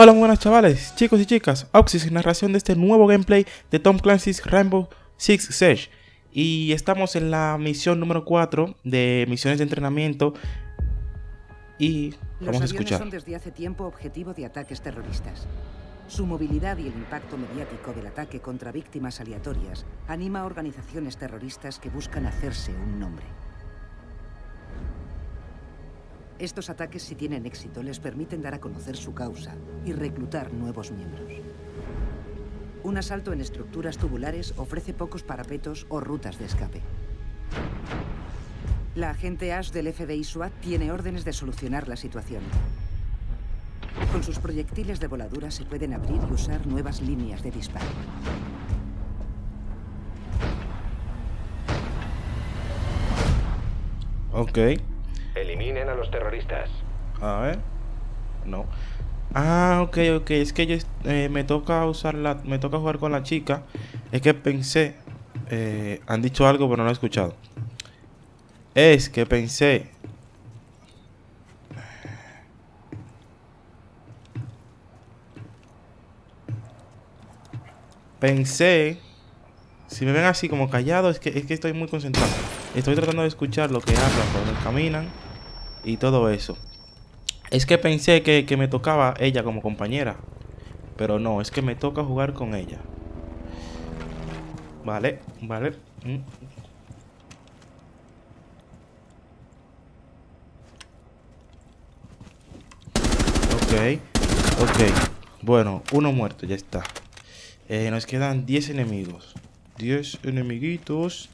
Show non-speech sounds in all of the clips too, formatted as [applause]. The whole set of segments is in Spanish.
Hola muy buenas chavales, chicos y chicas, Auxis en narración de este nuevo gameplay de Tom Clancy's Rainbow Six Siege Y estamos en la misión número 4 de misiones de entrenamiento Y vamos Los a aviones escuchar son desde hace tiempo objetivo de ataques terroristas. Su movilidad y el impacto mediático del ataque contra víctimas aleatorias anima a organizaciones terroristas que buscan hacerse un nombre. Estos ataques, si tienen éxito, les permiten dar a conocer su causa y reclutar nuevos miembros. Un asalto en estructuras tubulares ofrece pocos parapetos o rutas de escape. La agente Ash del FBI SWAT tiene órdenes de solucionar la situación. Con sus proyectiles de voladura se pueden abrir y usar nuevas líneas de disparo. Ok, Eliminen a los terroristas. a ver. No. Ah, ok, ok, es que yo eh, me toca usar la, me toca jugar con la chica. Es que pensé eh, Han dicho algo pero no lo he escuchado. Es que pensé. Pensé Si me ven así como callado es que, es que estoy muy concentrado Estoy tratando de escuchar lo que hablan cuando caminan Y todo eso es que pensé que, que me tocaba ella como compañera. Pero no, es que me toca jugar con ella. Vale, vale. Mm. Ok, ok. Bueno, uno muerto, ya está. Eh, nos quedan 10 enemigos. 10 enemiguitos.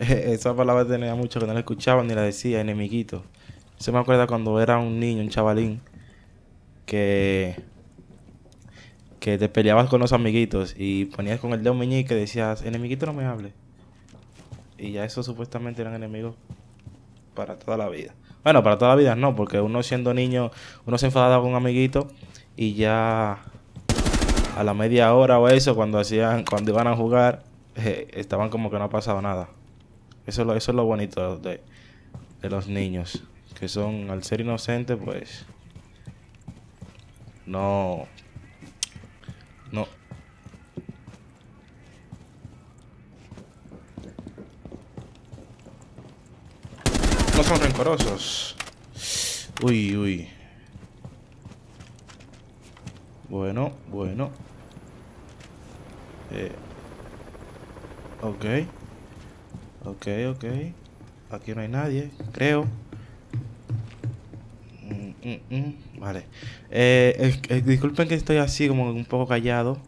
[laughs] Esa palabra tenía mucho que no la escuchaba ni la decía, enemiguitos. Se me acuerda cuando era un niño, un chavalín, que que te peleabas con los amiguitos y ponías con el dedo meñique y decías, enemiguito no me hable. Y ya eso supuestamente eran enemigos para toda la vida. Bueno, para toda la vida no, porque uno siendo niño, uno se enfadaba con un amiguito y ya a la media hora o eso, cuando hacían, cuando iban a jugar, [laughs] estaban como que no ha pasado nada. Eso es lo, bonito de, de los niños que son, al ser inocentes, pues, no, no. No son rencorosos. Uy, uy. Bueno, bueno. Eh. Ok. Ok, ok. Aquí no hay nadie, creo. Mm, mm, Vale. Eh, es- disculpen que estoy así como un poco callado.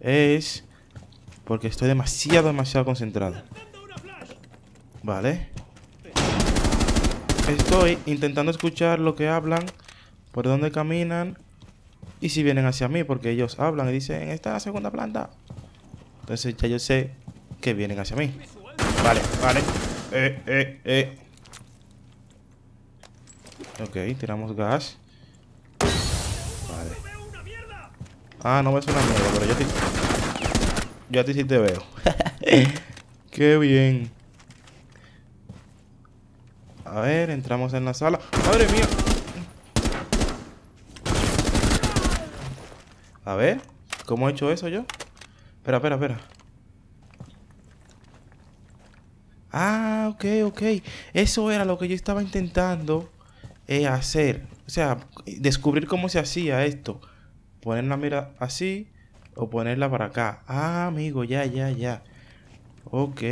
Es porque estoy demasiado, demasiado concentrado. Vale. Estoy intentando escuchar lo que hablan, por dónde caminan y si vienen hacia mí, porque ellos hablan y dicen, está en la segunda planta. Entonces ya yo sé que vienen hacia mí. Vale, vale. Eh, eh, eh. Ok, tiramos gas. Vale. Ah, no ves una mierda, pero yo ti. Yo a ti sí te veo. [laughs] Qué bien. A ver, entramos en la sala. ¡Madre mía! A ver, ¿cómo he hecho eso yo? Espera, espera, espera. Ah, ok, ok. Eso era lo que yo estaba intentando eh, hacer. O sea, descubrir cómo se hacía esto. Poner mira así o ponerla para acá. Ah, amigo, ya, ya, ya. Ok.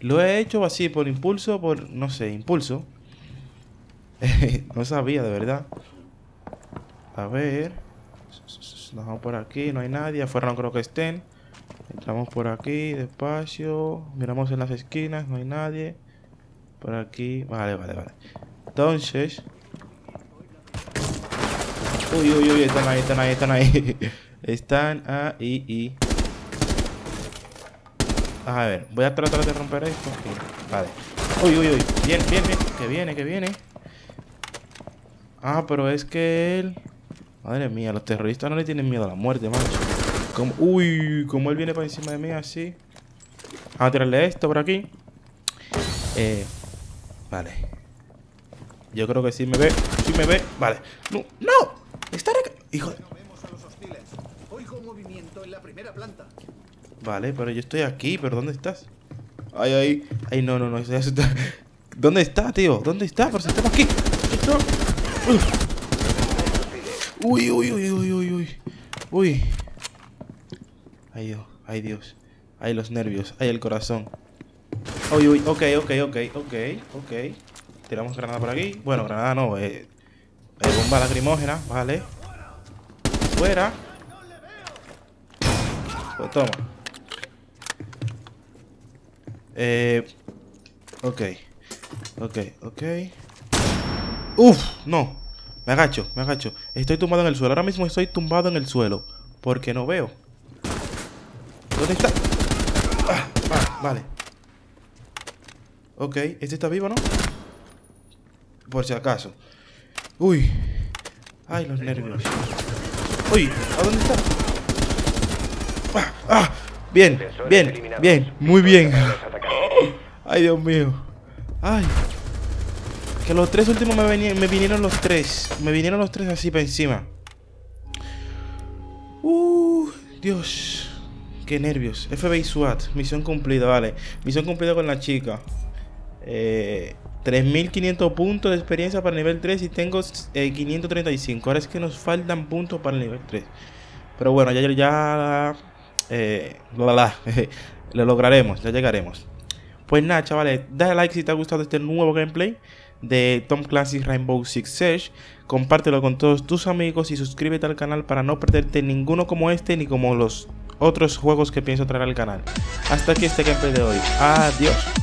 Lo he hecho así por impulso, por, no sé, impulso. [laughs] no sabía, de verdad. A ver. Nos vamos por aquí, no hay nadie. Afuera no creo que estén. Entramos por aquí, despacio. Miramos en las esquinas, no hay nadie. Por aquí. Vale, vale, vale. Entonces. Uy, uy, uy, están ahí, están ahí, están ahí. [laughs] están ahí y. A ver, voy a tratar de romper esto. Vale. Uy, uy, uy. Bien, bien, bien. Que viene, que viene. Ah, pero es que él. Madre mía, los terroristas no le tienen miedo a la muerte, macho. Como... Uy, como él viene para encima de mí así. Vamos a tirarle esto por aquí. Eh, vale. Yo creo que sí me ve. Sí me ve. Vale. No, no. Está reca... Hijo de... Vale, pero yo estoy aquí, pero ¿dónde estás? Ay, ay, ay, no, no, no, está- ¿Dónde está, tío? ¿Dónde está? Pero si estamos aquí. Uy, uy, uy, uy, uy, uy. Uy. Ay, Dios, ay, Dios. Ay, los nervios, ay, el corazón. Uy, uy, ok, ok, ok, ok, ok. Tiramos granada por aquí. Bueno, granada no, eh. eh, bomba lacrimógena, vale. Fuera. Pues toma. Eh. Ok. Ok, ok. Uf, no. Me agacho, me agacho. Estoy tumbado en el suelo. Ahora mismo estoy tumbado en el suelo. Porque no veo. ¿Dónde está? Ah, va- vale. Ok, este está vivo, ¿no? Por si acaso. Uy. Ay, los nervios. Uy, ¿a dónde está? Ah, ah. Bien, bien, bien, muy bien. Ay, Dios mío. Ay. Que los tres últimos me, me vinieron los tres. Me vinieron los tres así para encima. Uh, Dios. Qué nervios. FBI SWAT. Misión cumplida, vale. Misión cumplida con la chica. Eh, 3500 puntos de experiencia para el nivel 3 y tengo eh, 535. Ahora es que nos faltan puntos para el nivel 3. Pero bueno, ya, ya eh, bla, bla, [laughs] lo lograremos, ya llegaremos. Pues nada, chavales, dale like si te ha gustado este nuevo gameplay de Tom Clancy's Rainbow Six Siege. Compártelo con todos tus amigos y suscríbete al canal para no perderte ninguno como este ni como los otros juegos que pienso traer al canal. Hasta aquí este gameplay de hoy. Adiós.